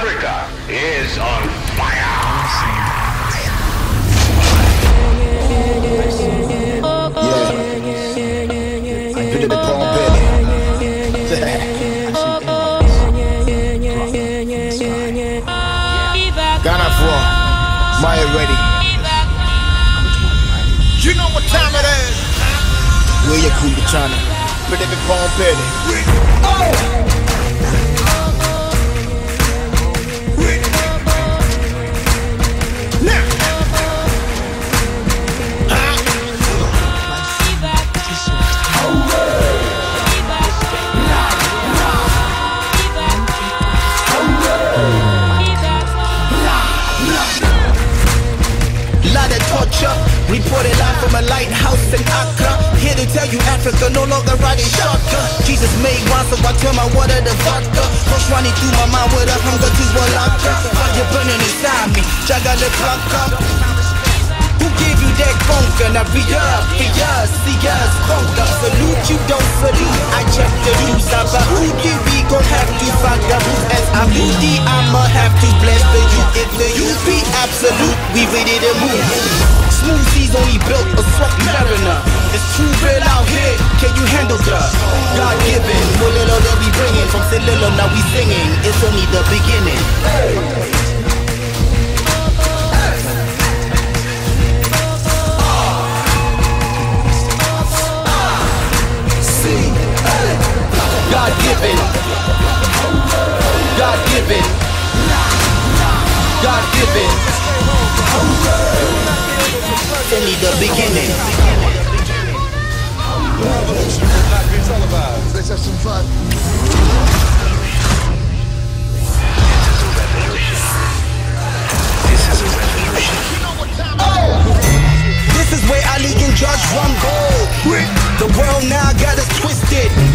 Africa is on fire. Yeah. Put it in Palm Ghana for Maya ready. You know what time it is. Where you Khuli Chana? Put it in Palm Belly. Oh. Torture, reported live from a lighthouse in Accra. Here to tell you Africa no longer riding shotgun. Jesus made wine, so I turn my water to vodka. Push running through my mind with a hunger to Walaka. Fire burning inside me, Jaga le Blanca. Who gave you that conquer? Now be up, be us, see us, conquer. Salute you, I'm moody, I'ma have to bless the youth. If the youth be absolute, we ready to move. Smoothies only built a swap mariner. It's too real out here. Can you handle the God given? More little that we bringing from Cellular, now we singing. It's only the beginning. See, God given, God given. It's only the beginning. Let's have some fun. This is a revolution. Oh! This is where Ali and Judge run gold. The world now got us twisted.